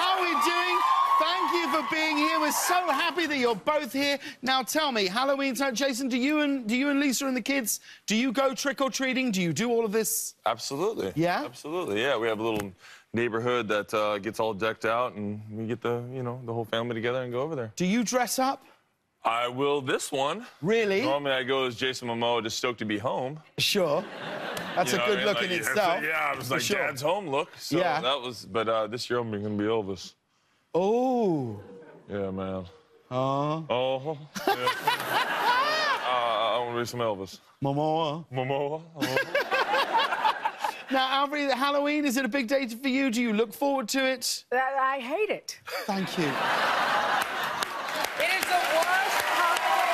How are we doing? Thank you for being here. We're so happy that you're both here. Now tell me, Halloween time, Jason, do you and do you and Lisa and the kids, do you go trick or treating? Do you do all of this? Absolutely. Yeah? Absolutely. Yeah, we have a little neighborhood that uh, gets all decked out, and we get the you know the whole family together and go over there. Do you dress up? I will this one. Really? Normally I go as Jason Momoa, just stoked to be home. Sure. That's You a good what I mean? look Like, in you have itself. yeah, it was for like sure. dad's home look. So Yeah. that was. But uh, this year I'm gonna be Elvis. Oh. Yeah, man. Uh, Oh. Yeah. uh, I want to be some Elvis. Momoa. Momoa. Oh. Now, Alfre, Halloween, is it a big day for you? Do you look forward to it? I hate it. Thank you. It is the worst holiday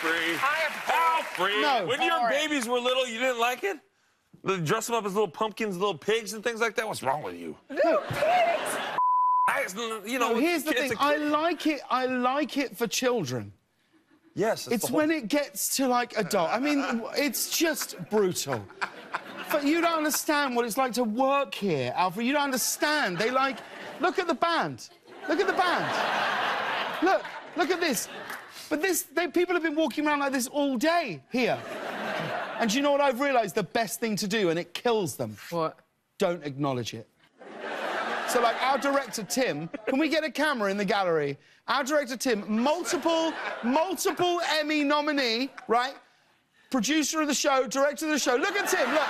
Alfre. I Alfre. No. When your it. babies were little, you didn't like it? They dress them up as little pumpkins, little pigs, and things like that. What's wrong with you? ever. I, you know, No, here's the thing. I like it. I like it for children. yes, It's when it gets to like adult. I mean, it's just brutal. But you don't understand what it's like to work here, Alfre. You don't understand. They like, look at the band. Look at the band. Look, look at this. But this, they, people have been walking around like this all day here. And do you know what I've realised? The best thing to do, and it kills them. What? Don't acknowledge it. So, like, our director, Tim, can we get a camera in the gallery? Our director, Tim, multiple, multiple Emmy nominee, right? Producer of the show, director of the show. Look at Tim, look.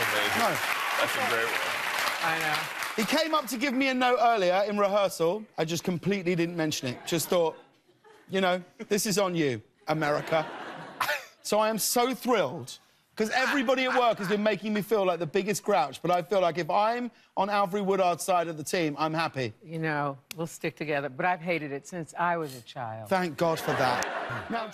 Amazing. No. That's a great one. I know. He came up to give me a note earlier in rehearsal. I just completely didn't mention it. Just thought, you know, this is on you, America. So I am so thrilled because everybody at work has been making me feel like the biggest grouch. But I feel like if I'm on Alfre Woodard's side of the team, I'm happy. You know, we'll stick together. But I've hated it since I was a child. Thank God for that. Now.